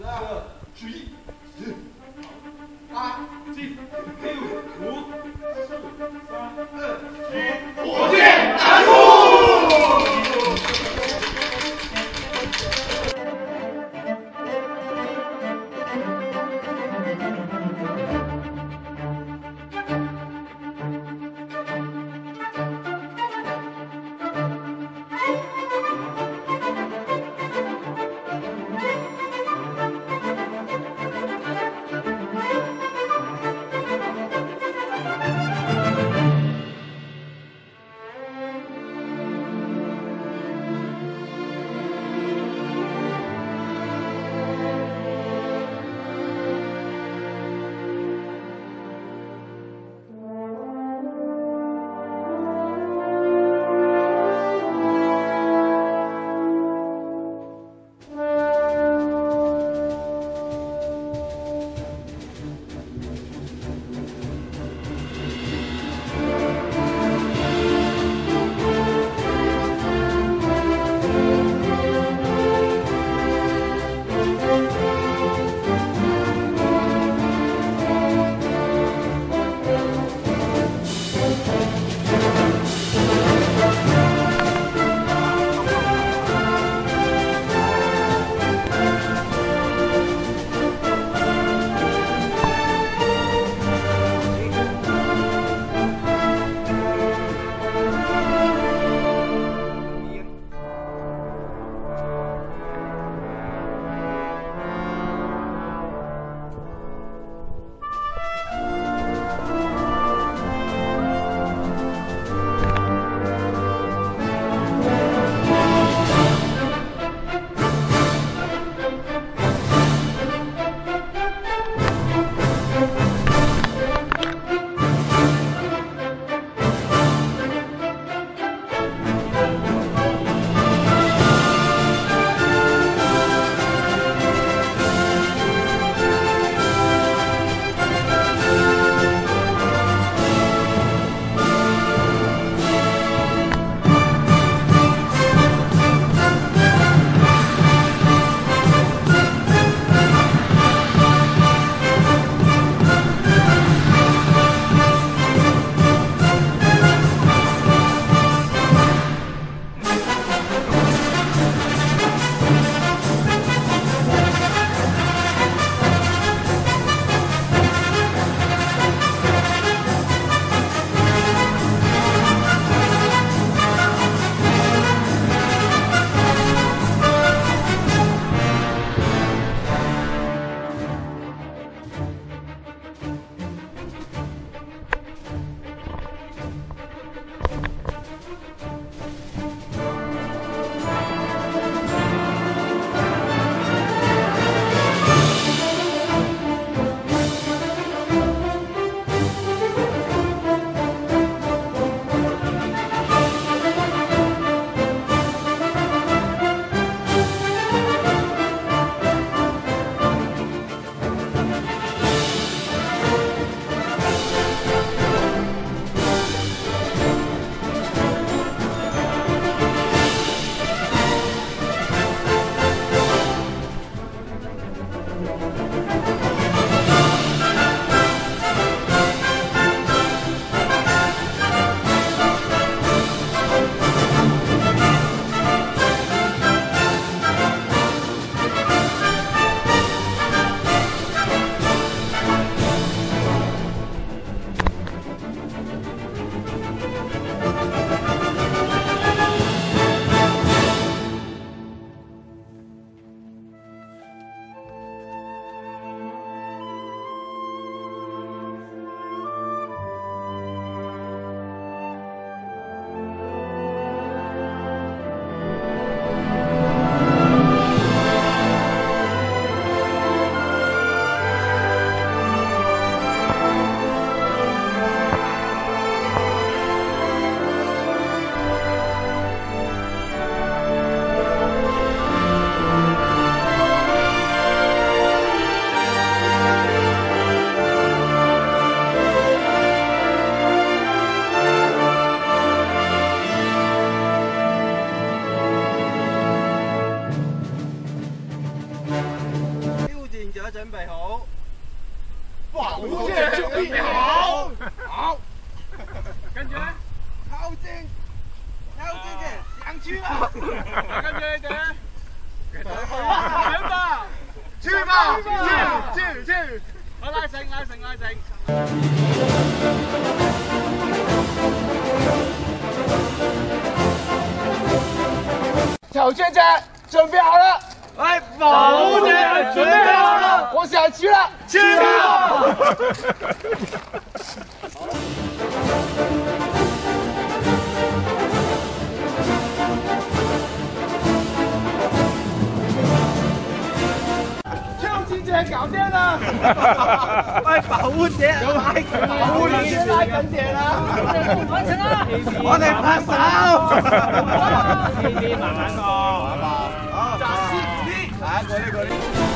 Là, je suis. 大家准备好，准备好，好。跟住呢，挑战，挑战者，赢去啦！跟住呢，跟住，来吧，去吧，去去，我拉绳，拉绳，拉绳。小战姐，准备好了。来，宝物姐准备好了，我下去了，去了。就今天搞定了，快宝物节，宝物节来盘点了，完成啦。我哋拍手，慢慢过。हाँ गोले गोले